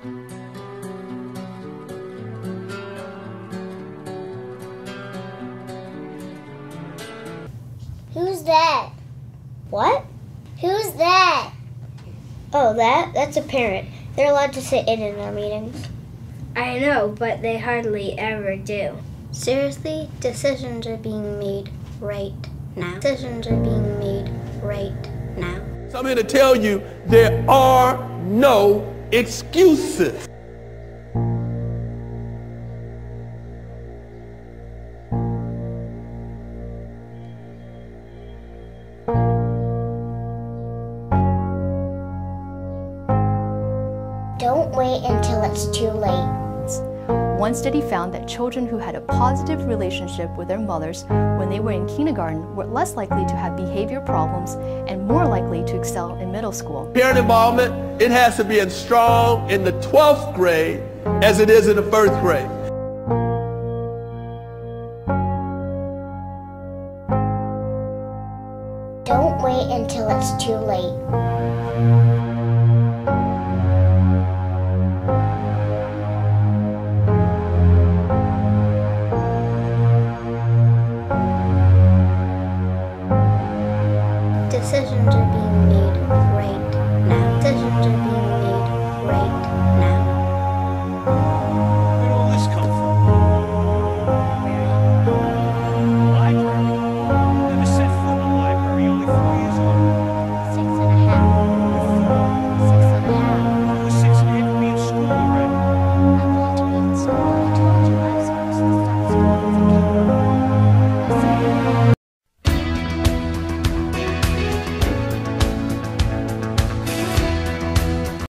Who's that? What? Who's that? Oh, that? That's a parent. They're allowed to sit in in our meetings. I know, but they hardly ever do. Seriously, decisions are being made right now. Decisions are being made right now. So I'm here to tell you there are no excuses. Don't wait until it's too late. One study found that children who had a positive relationship with their mothers when they were in kindergarten were less likely to have behavior problems and more likely to excel in middle school. Parent involvement, it has to be as strong in the 12th grade as it is in the first grade. Don't wait until it's too late. decisions are being made.